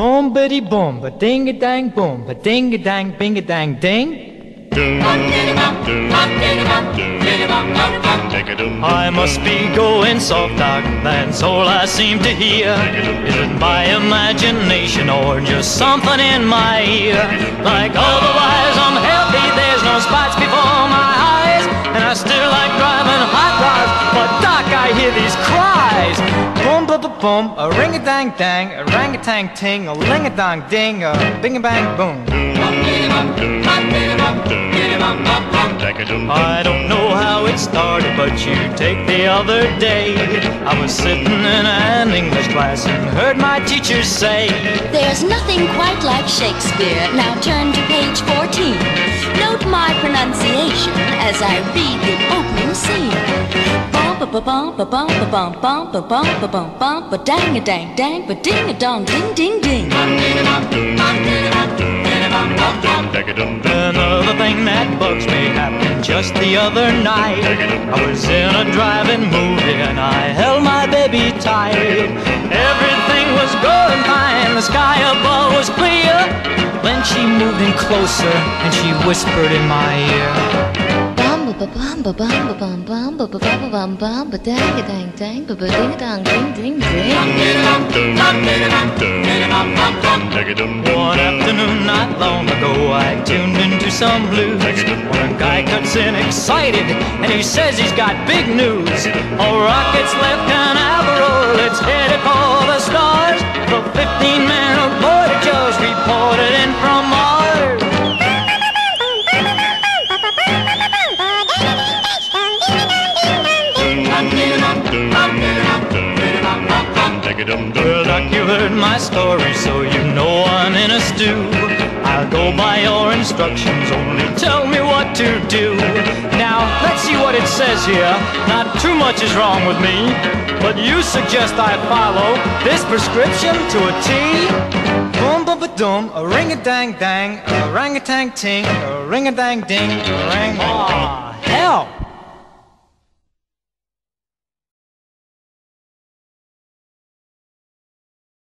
Boom, bitty boom, ba ding a dang boom, ba ding a dang, bing a dang ding. I must be going soft, Doc. That's all I seem to hear. Is it my imagination or just something in my ear? Like otherwise, Boom, a ring a dang dang, a rang a tang ting, a ling a dong ding, a bing a bang boom. I don't know how it started, but you take the other day. I was sitting in an English class and heard my teacher say, There's nothing quite like Shakespeare. Now turn to page 14. Note my pronunciation as I read the opening scene. Ba ba bum ba bum ba bum bum ba bum ba bum bum ba dang a dang dang ba ding a dong ding ding ding. Another thing that bugs me happened just the other night. I was in a driving movie and I held my baby tight. Everything was going fine, the sky above was clear. Then she moved in closer and she whispered in my ear. Ba ba ba ba ba ba ba ba ba. One afternoon not long ago, I tuned into some blues. When a guy cuts in excited and he says he's got big news. A rocket's left headed Well, Doc, you heard my story, so you know I'm in a stew. I'll go by your instructions, only tell me what to do. Now, let's see what it says here. Not too much is wrong with me, but you suggest I follow this prescription to a T? Boom, boom, ba doom, a ring a dang dang, a rang a tang ting, a ring a dang ding, a ring.